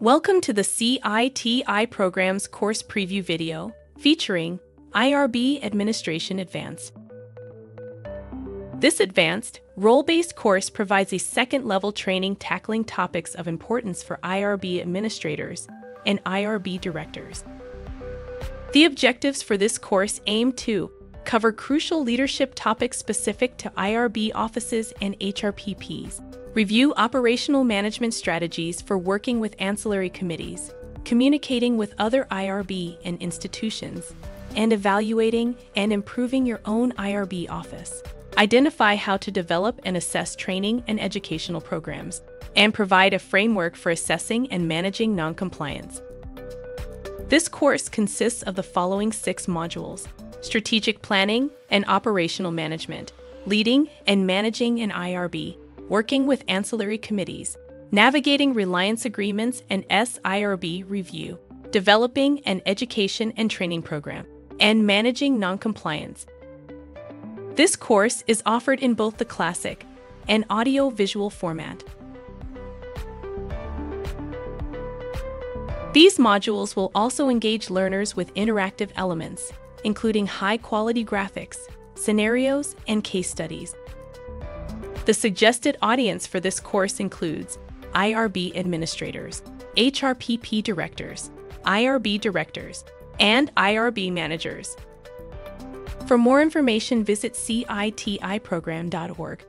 Welcome to the CITI program's course preview video featuring IRB Administration Advanced. This advanced, role based course provides a second level training tackling topics of importance for IRB administrators and IRB directors. The objectives for this course aim to cover crucial leadership topics specific to IRB offices and HRPPs, review operational management strategies for working with ancillary committees, communicating with other IRB and institutions, and evaluating and improving your own IRB office. Identify how to develop and assess training and educational programs, and provide a framework for assessing and managing noncompliance. This course consists of the following six modules strategic planning and operational management, leading and managing an IRB, working with ancillary committees, navigating reliance agreements and SIRB review, developing an education and training program, and managing noncompliance. This course is offered in both the classic and audio visual format. These modules will also engage learners with interactive elements, including high quality graphics, scenarios, and case studies. The suggested audience for this course includes IRB administrators, HRPP directors, IRB directors, and IRB managers. For more information, visit citiprogram.org.